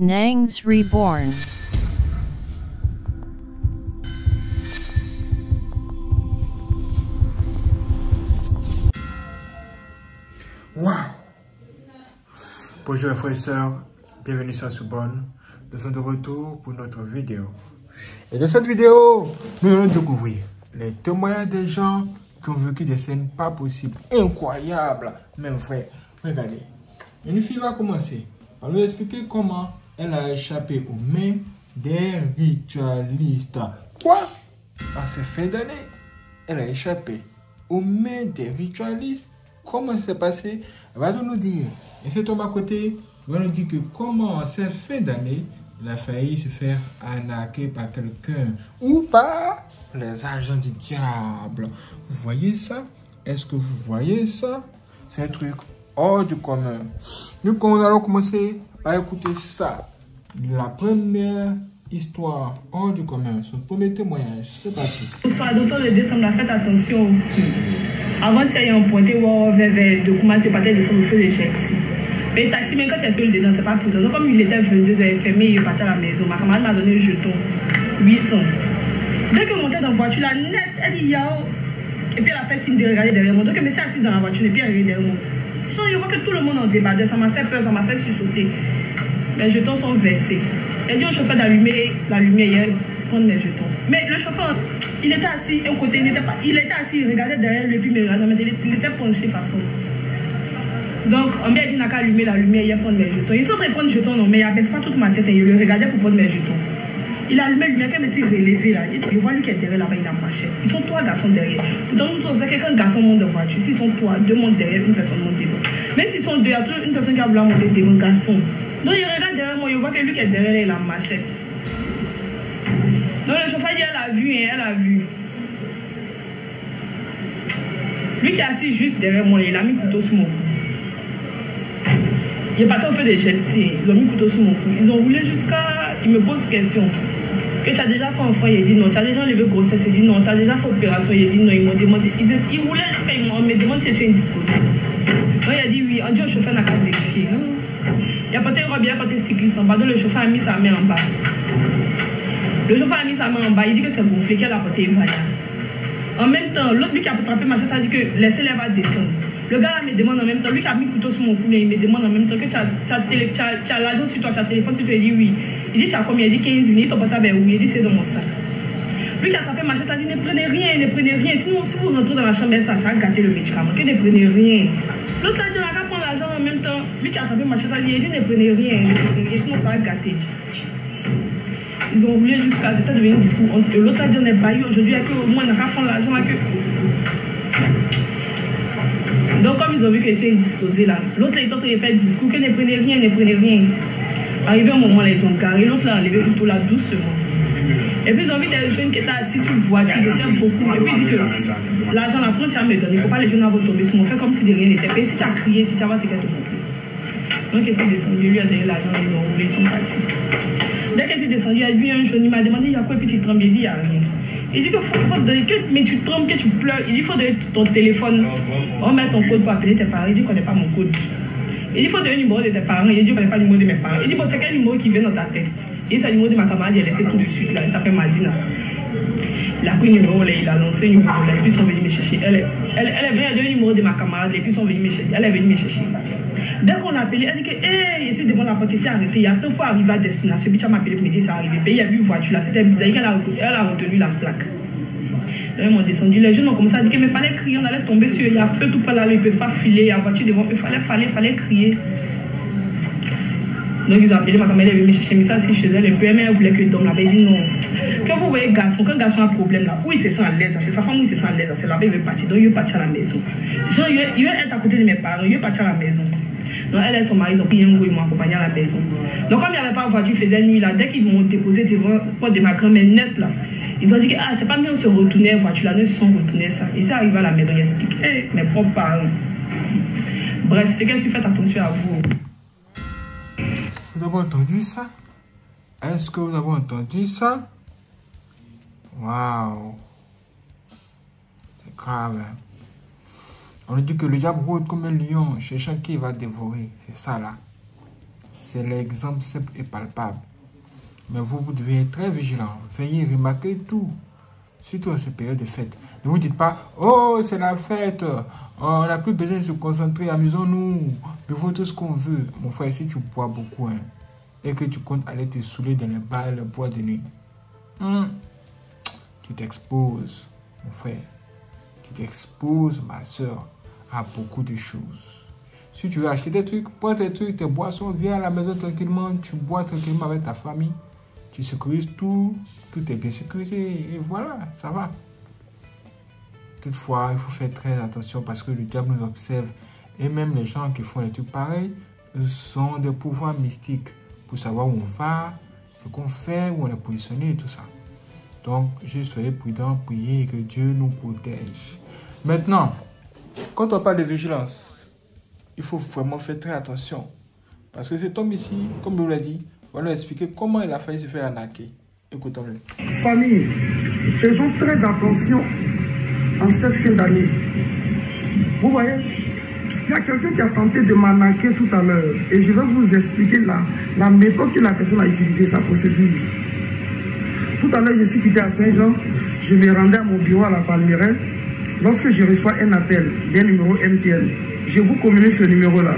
Nangs Reborn. Waouh Bonjour frères et sœurs, bienvenue sur Soubonne. Nous sommes de retour pour notre vidéo. Et dans cette vidéo, nous allons découvrir les témoignages des gens qui ont vécu des scènes pas possibles, incroyables, même frère. Regardez, une fille va commencer par nous expliquer comment elle a échappé aux mains des ritualistes. Quoi? À ces fins d'année, elle a échappé aux mains des ritualistes. Comment ça s'est passé? Elle va nous dire. Et cet homme à côté va nous dire que comment, cette fin d'année, il a failli se faire arnaquer par quelqu'un ou par les agents du diable. Vous voyez ça? Est-ce que vous voyez ça? C'est un truc hors du commun. Nous, nous allons commencer par écouter ça. La première histoire hors du commun, son premier témoignage. C'est parti. Soit d'autant de décembre, faites attention. Avant de faire un pointé vers vers de comment c'est pas descendre au feu de taxi. Mais le taxi, même quand tu es seul dedans, c'est pas prudent. Donc, comme il était 22h fermé, il parti à la maison. Ma camarade m'a donné un jeton 800. Dès que je montais dans la voiture, la net, elle dit yao. Et puis elle a fait signe de regarder derrière moi. Donc, je me suis assise dans la voiture et puis elle regarde derrière moi. Je vois que tout le monde en débardait. Ça m'a fait peur, ça m'a fait sursauter. Mes jetons sont versés. Elle dit au chauffeur d'allumer la lumière hier, prendre mes jetons. Mais le chauffeur, il était assis côté, il était, pas, il était assis, il regardait derrière lui, puis il mais il, il était penché façon. Donc, on m'a dit n'a qu'à allumer la lumière hier, prendre mes jetons. Il s'est en train de jetons, non, mais il n'abaisse pas toute ma tête et il le regardait pour prendre mes jetons. Il a allumé la lumière, quand je me suis relevé là, je vois lui qui est derrière là-bas, il a machette. Ils sont trois garçons derrière. Donc, nous, on sait que quand un garçon monte de voiture, s'ils sont trois, deux montent derrière, une personne monte devant. Mais s'ils sont deux, il y a toujours une personne qui a voulu monter devant un garçon. Donc, il regarde derrière moi, je vois que lui qui est derrière, il a machette. Donc, le chauffeur dit, elle a vu, hein, elle a vu. Lui qui est assis juste derrière moi, il a mis le couteau sur mon cou. Il est parti au feu des geltiers. Ils ont mis le couteau sur mon cou. Ils ont roulé jusqu'à. Il me pose question. Que tu as déjà fait enfant Il a dit non. Tu as déjà enlevé grossesse Il dit non. Tu as déjà fait opération Il a dit non. Ils m'ont demandé. Ils, ils jusqu'à. Ils me demandent si je suis indisposé. Donc il a dit oui. On dit au chauffeur n'a qu'à vérifier. Il a porté une robe, il a porté cycliste en bas. Donc le chauffeur a mis sa main en bas. Le chauffeur a mis sa main en bas. Il dit que c'est gonflé, qu'elle a porté une valise. En même temps, l'autre lui qui a attrapé ma chatte a dit que laissez-les va descendre. Le gars me demande en même temps, lui qui a mis le couteau sur mon cou, il me demande en même temps que tu as, tu tu tu l'argent sur toi, tu as téléphone toi, il dit oui. Il dit tu as combien Il dit 15 minutes, ton portable est où Il dit c'est dans mon sac. Lui qui a attrapé ma chatte a dit ne prenez rien, ne prenez rien. Sinon, si vous rentrez dans la chambre, ça, ça va gâter le médicament. Que ne prenez rien. L'autre a dit on a prendre l'argent en même temps. Lui qui a attrapé ma chatte a dit, il ne prenez rien, ne prenez rien, sinon ça va gâter. Ils ont roulé jusqu'à, c'était devenu un discours entre eux. L'autre a dit on est baillé aujourd'hui, au moins on a prendre l'argent. Donc, comme ils ont vu que je suis indisposé là, l'autre est en train de faire discours que ne prenez rien, ne prenez rien. Arrivé un moment ils ont garé, l'autre là a enlevé le couteau là doucement. Et puis ils ont vu des jeunes qui étaient assis sur une voiture, ils étaient beaucoup. Et puis ils disent que l'argent là, quand tu as me donné, il ne faut pas les jeunes avant de tomber sur moi, fais comme si de rien n'était. Et si tu as crié, si tu as voir, c'est qu'elle te montre. Donc ils sont descendus, lui a donné l'argent, ils ont roulé, ils sont partis. Dès qu'elle s'est descendue, elle vu un jeune, il m'a demandé, il y a quoi, et puis tu trembles, il dit, il n'y a rien. Il dit qu'il faut, faut donner, que, mais tu trembles, que tu pleures. Il dit qu'il faut donner ton téléphone. On met ton code pour appeler tes parents. Il dit qu'on n'est pas mon code. Il dit faut le numéro de tes parents. Il dit pas le numéro de mes parents. Il dit bon, c'est quel numéro qui vient dans ta tête? Il dit c'est le numéro de ma camarade, il a laissé tout de suite là. Il s'appelle Madina. Il a pris numéro il a lancé le numéro là, et puis ils sont venus me chercher. Elle, elle, elle est venue, elle a donné le numéro de ma camarade, et puis ils sont venus me chercher. Elle est venue me chercher. Dès qu'on a appelé, elle dit que, hé, ici devant la porte, il s'est arrêté. Il y a deux fois arrivé à destination. Puis tu m'as appelé pour me dire, c'est arrivé. Puis il y a vu une voiture là, c'était bizarre. Elle a, elle a retenu la plaque. Ils m'ont descendu. Les jeunes ont commencé à dire qu'il fallait crier, on allait tomber sur eux. Il y a feu tout près là, ils ne peuvent pas filer. Il y a voiture devant. Il fallait parler, il fallait crier. Donc ils ont appelé ma camarade, elle est venue chercher, ça, si chez elle, peu, mais elle voulait que là-bas. Elle dit non. Quand vous voyez garçon, quand garçon a un problème là, où il se sent à l'aise, sa femme où il se sent à l'aise, c'est là-bas, il veut partir. Donc il veut partir à la maison. Il veut être à côté de mes parents, il veut partir à la maison. Donc elle et son mari, ils ont pris un goût, ils m'ont accompagné à la maison. Donc comme il n'y avait pas de voiture, il faisait nuit là, dès qu'ils m'ont déposé devant le porte de ma grand-mère net là, ils ont dit que ah, c'est pas mieux de se retourner en voiture là, nous sont retournés ça. Et c'est arrivé à la maison, il explique, hey, mes propres parents. Bref, c'est qu'elle suis fait attention à vous. Vous avez entendu ça? Est-ce que vous avez entendu ça? Waouh C'est grave. Hein? On dit que le diable rôde comme un lion, cherchant qui va dévorer. C'est ça là. C'est l'exemple simple et palpable. Mais vous, vous devez être très vigilant. Veillez, remarquer tout. Surtout en cette période de fête. Ne vous dites pas, oh, c'est la fête. On n'a plus besoin de se concentrer. Amusons-nous. Buvons tout ce qu'on veut. Mon frère, si tu bois beaucoup, hein, et que tu comptes aller te saouler dans les bars le bois de nuit, hein, tu t'exposes, mon frère. Tu t'exposes, ma soeur, à beaucoup de choses. Si tu veux acheter des trucs, prends tes trucs, tes boissons, viens à la maison tranquillement, tu bois tranquillement avec ta famille. Tu sécurises tout, tout est bien sécurisé et voilà, ça va. Toutefois, il faut faire très attention parce que le diable nous observe et même les gens qui font des trucs pareils sont des pouvoirs mystiques pour savoir où on va, ce qu'on fait, où on est positionné et tout ça. Donc, juste soyez prudents, priez que Dieu nous protège. Maintenant, quand on parle de vigilance, il faut vraiment faire très attention. Parce que cet homme ici, comme je vous l'ai dit, va nous expliquer comment il a failli se faire arnaquer. Écoutons-le. Famille, faisons très attention en cette fin d'année. Vous voyez, il y a quelqu'un qui a tenté de m'arnaquer tout à l'heure et je vais vous expliquer la, la méthode que la personne a utilisée, sa procédure. Tout à l'heure, je suis quitté à Saint-Jean, je me rendais à mon bureau à la Palmeraie. Lorsque je reçois un appel d'un numéro MTN, je vous communique ce numéro-là.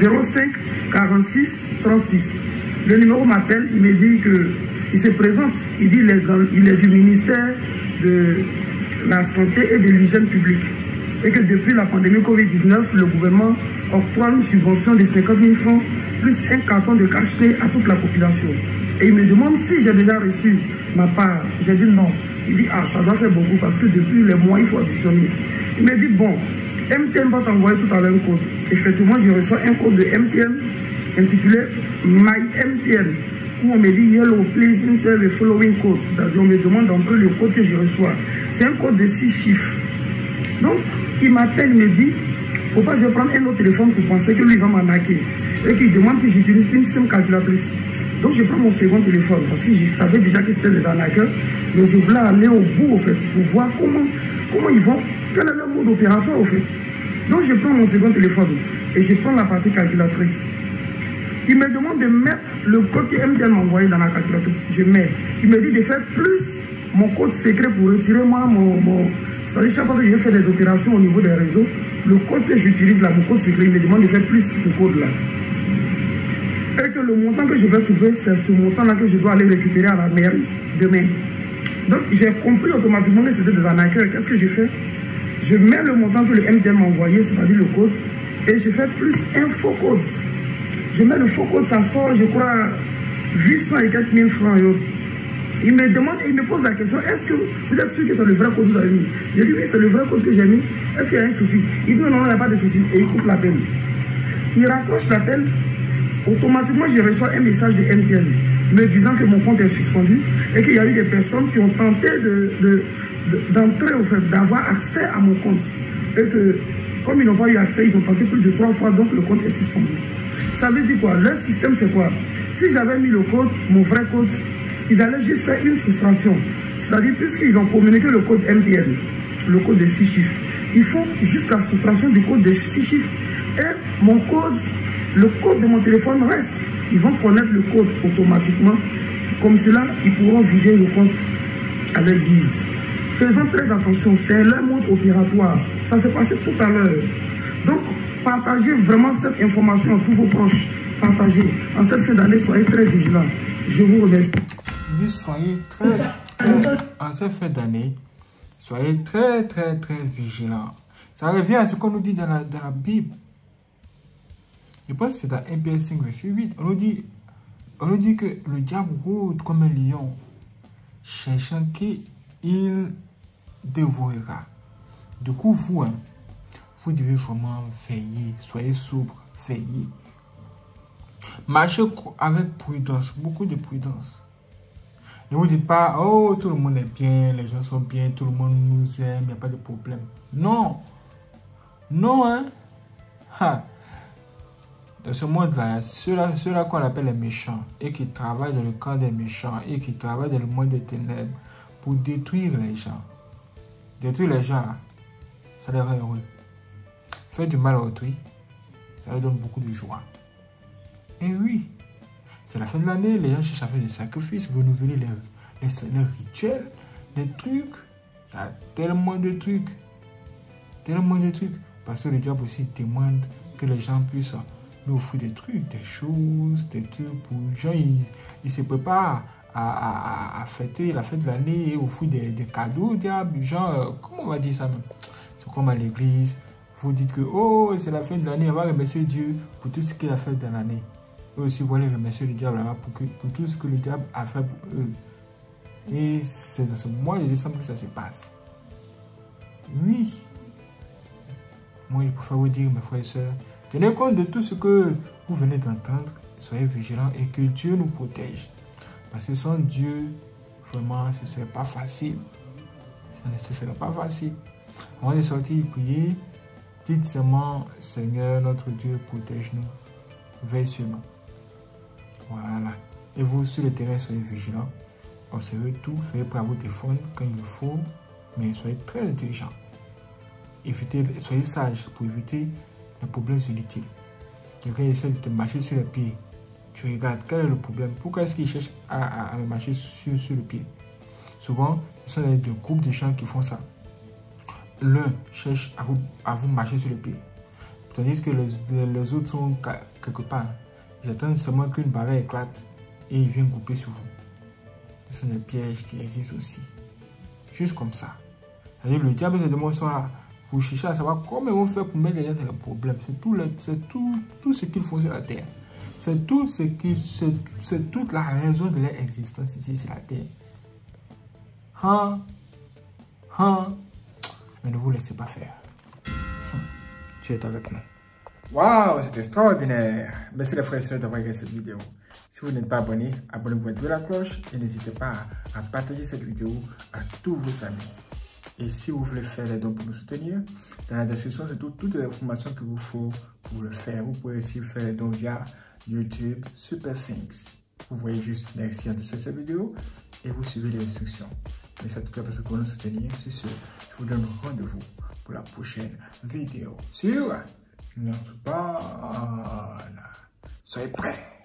05 46 36. Le numéro m'appelle, il me dit que il se présente, il dit il est du ministère de la Santé et de l'Hygiène publique. Et que depuis la pandémie Covid-19, le gouvernement octroie une subvention de 50 000 francs plus un carton de cachet à toute la population. Et il me demande si j'ai déjà reçu ma part. J'ai dit non. Il dit, ah, ça doit faire beaucoup parce que depuis les mois, il faut additionner. Il me dit, bon, MTN va t'envoyer tout à l'heure un code. Effectivement, je reçois un code de MTN intitulé My MTN où on me dit Yellow, please enter the following code. C'est-à-dire, on me demande d'entrer le code que je reçois. C'est un code de six chiffres. Donc, il m'appelle, il me dit, faut pas que je prenne un autre téléphone pour penser que lui va m'arnaquer. Et qu'il demande que j'utilise une SIM calculatrice. Donc, je prends mon second téléphone parce que je savais déjà que c'était des arnaqueurs. Mais je voulais aller au bout, au fait, pour voir comment, comment ils vont, quel est leur mode opératoire, au fait. Donc, je prends mon second téléphone et je prends la partie calculatrice. Il me demande de mettre le code que m'a envoyé dans la calculatrice. Je mets. Il me dit de faire plus mon code secret pour retirer moi mon... mon... C'est-à-dire chaque fois que je fais des opérations au niveau des réseaux, le code que j'utilise là, mon code secret, il me demande de faire plus ce code-là. Et que le montant que je vais trouver, c'est ce montant-là que je dois aller récupérer à la mairie demain. Donc j'ai compris automatiquement que c'était des arnaqueurs. Qu'est-ce que je fais? Je mets le montant que le MTN m'a envoyé, c'est-à-dire le code, et je fais plus un faux code. Je mets le faux code, ça sort, je crois, 800 et quelques mille francs. Yo. Il me demande, il me pose la question, est-ce que vous êtes sûr que c'est le vrai code que vous avez mis? Je dis oui, c'est le vrai code que j'ai mis. Est-ce qu'il y a un souci? Il dit non, non, il n'y a pas de souci. Et il coupe l'appel. Il raccroche l'appel. Automatiquement, je reçois un message de MTN me disant que mon compte est suspendu et qu'il y a eu des personnes qui ont tenté d'entrer, de, fait, d'avoir accès à mon compte. Et que, comme ils n'ont pas eu accès, ils ont tenté plus de trois fois, donc le compte est suspendu. Ça veut dire quoi? Leur système, c'est quoi? Si j'avais mis le code, mon vrai code, ils allaient juste faire une frustration. C'est-à-dire, puisqu'ils ont communiqué le code MTN, le code de 6 chiffres, il faut juste la frustration du code de 6 chiffres. Et mon code, le code de mon téléphone reste. Ils vont connaître le code automatiquement. Comme cela, ils pourront vider le compte à leur guise. Faisons très attention, c'est leur mode opératoire. Ça s'est passé tout à l'heure. Donc, partagez vraiment cette information à tous vos proches. Partagez. En cette fin d'année, soyez très vigilants. Je vous remercie. soyez très, très, en cette fin d'année, soyez très, très, très vigilants. Ça revient à ce qu'on nous dit dans la, dans la Bible. Je pense que c'est dans 1 Pierre 5, verset 8. On nous, dit, on nous dit que le diable rôde comme un lion, cherchant qui il dévorera. Du coup, vous, hein, vous devez vraiment veiller, soyez sobre, veillez. Marchez avec prudence, beaucoup de prudence. Ne vous dites pas, oh, tout le monde est bien, les gens sont bien, tout le monde nous aime, il n'y a pas de problème. Non. Non, hein. Dans ce monde-là, ceux-là ceux qu'on appelle les méchants et qui travaillent dans le camp des méchants et qui travaillent dans le monde des ténèbres pour détruire les gens. Détruire les gens, ça les rend heureux. Du mal à autrui, ça leur donne beaucoup de joie. Et oui, c'est la fin de l'année, les gens cherchent à faire des sacrifices, renouveler leurs, les, rituels, des trucs. Y a tellement de trucs. Tellement de trucs. Parce que le diable aussi demande que les gens puissent lui offrir des trucs, des choses, des trucs pour les gens. Ils, se préparent à, fêter la fête de l'année et offrir des, des cadeaux au diable. Euh, comment on va dire ça C'est comme à l'église. Vous dites que, oh, c'est la fin de l'année, on va remercier Dieu pour tout ce qu'il a fait dans l'année. Et aussi, vous allez remercier le diable pour, pour tout ce que le diable a fait pour eux. Et c'est dans ce mois de décembre que ça se passe. Oui. Moi, je préfère vous dire, mes frères et sœurs, tenez compte de tout ce que vous venez d'entendre. Soyez vigilants et que Dieu nous protège. Parce que sans Dieu, vraiment, ce ne serait pas facile. Ce ne serait pas facile. On est sorti prier. Dites seulement, Seigneur, notre Dieu, protège-nous. Veille sur nous. Voilà. Et vous, sur le terrain, soyez vigilants. Observez tout. Soyez prêts à vous défendre quand il faut. Mais soyez très intelligents. Évitez, soyez sages pour éviter les problèmes inutiles. Quelqu'un essaie de te marcher sur le pied. Tu regardes quel est le problème. Pourquoi est-ce qu'il cherche à, marcher sur, sur, le pied? Souvent, ce sont des groupes de gens qui font ça. L'un cherche à vous, à vous marcher sur le pied. Tandis que les, les autres sont quelque part. J'attends seulement qu'une barrière éclate et il vient couper sur vous. Ce sont des pièges qui existent aussi. Juste comme ça. le diable et les démons sont là. Vous cherchez à savoir comment ils vont faire pour mettre les gens dans le problème. C'est tout, tout, tout ce qu'ils font sur la terre. C'est tout ce qui, c'est toute la raison de leur existence ici sur la terre. Hein? Hein? Mais ne vous laissez pas faire. Tu es avec nous. Waouh, c'est extraordinaire. Merci les frères et sœurs d'avoir regardé cette vidéo. Si vous n'êtes pas abonné, abonnez-vous, activez la cloche et n'hésitez pas à partager cette vidéo à tous vos amis. Et si vous voulez faire les dons pour nous soutenir, dans la description, c'est toutes les informations qu'il vous faut pour le faire. Vous pouvez aussi faire les dons via YouTube Super Things. Vous voyez juste merci en dessous de cette vidéo et vous suivez les instructions. Mais ça tout cas parce que pour nous soutenir. C'est ce, je vous donne rendez-vous pour la prochaine vidéo sur notre bonne. Soyez prêts.